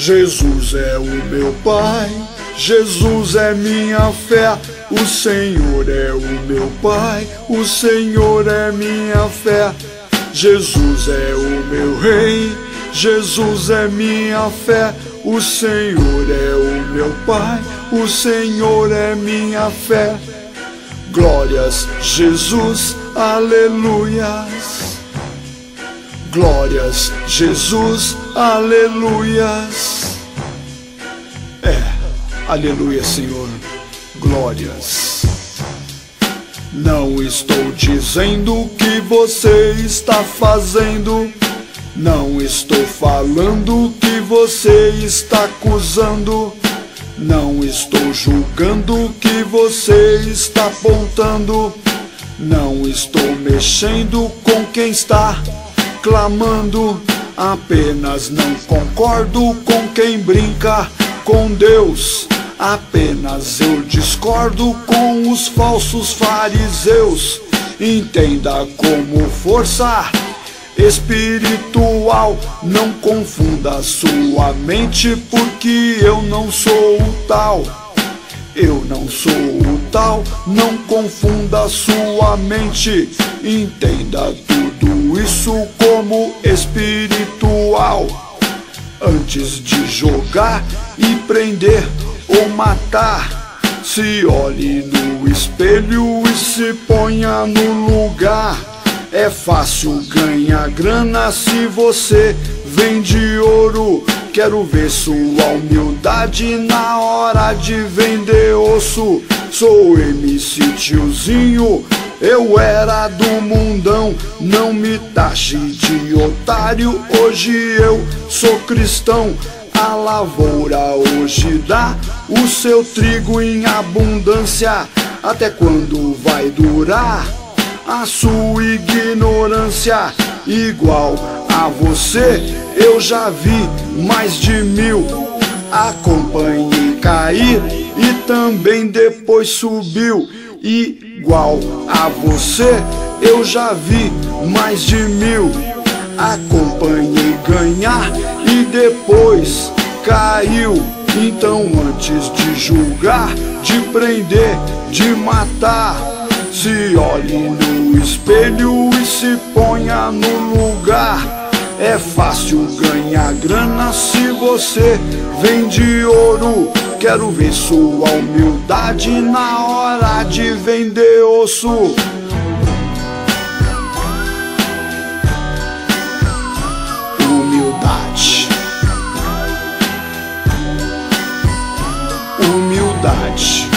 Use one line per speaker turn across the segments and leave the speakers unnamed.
Jesus é o meu Pai, Jesus é minha fé. O Senhor é o meu Pai, o Senhor é minha fé. Jesus é o meu Rei, Jesus é minha fé. O Senhor é o meu Pai, o Senhor é minha fé. Glórias, Jesus, aleluias. Glórias, Jesus, aleluias. É, aleluia, Senhor, glórias. Não estou dizendo o que você está fazendo. Não estou falando o que você está acusando. Não estou julgando o que você está apontando. Não estou mexendo com quem está clamando. Apenas não concordo com quem brinca com Deus. Apenas eu discordo com os falsos fariseus. Entenda como força espiritual. Não confunda sua mente, porque eu não sou o tal. Eu não sou o tal, não confunda sua mente. Entenda tudo isso como espiritual. Antes de jogar e prender ou matar, se olhe no espelho e se ponha no lugar. É fácil ganhar grana se você vende ouro. Quero ver sua humildade na hora de vender osso. Sou MC tiozinho, eu era do mundão. Não me taxe de otário, hoje eu sou cristão. A lavoura hoje dá o seu trigo em abundância. Até quando vai durar? a sua ignorância igual a você. Eu já vi mais de mil. Acompanhei cair e também depois subiu. Igual a você, eu já vi mais de mil. Acompanhei ganhar e depois caiu. Então, antes de julgar, de prender, de matar se olhe no espelho e se ponha no lugar. É fácil ganhar grana se você vende ouro. Quero ver sua humildade na hora de vender osso. Humildade. Humildade.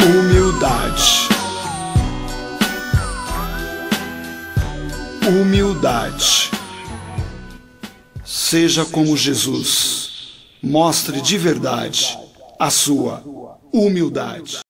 Humildade. Humildade. Seja como Jesus. Mostre de verdade a sua humildade.